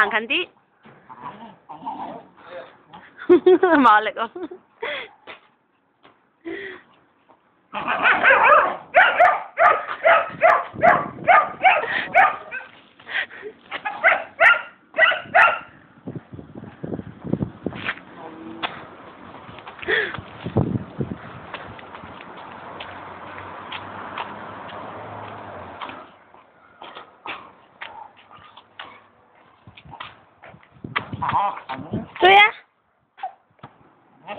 行近啲，冇 力 对呀，啊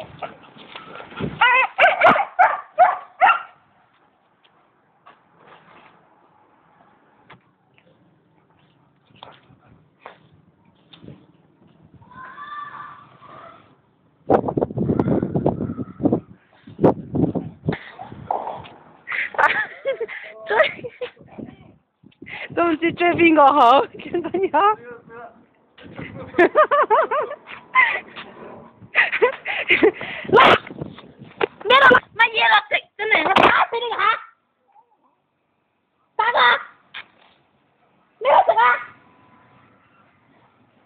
都唔知追边个好，到你啊。哈哈哈哈哈哈！没了，没耶了，谁？真的，打死你个！大哥，哪个？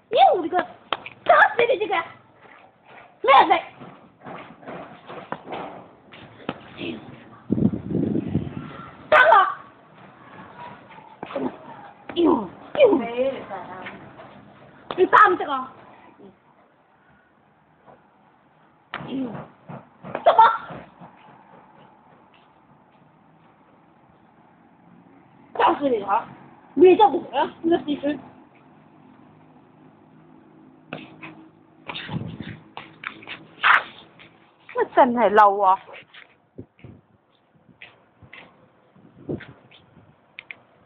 你我的个，打死你这个？哪个？哎呦，大哥，哎。你打这个？嗯。什么？笑死你哈！咩叫唔识啊，你个死真系漏啊！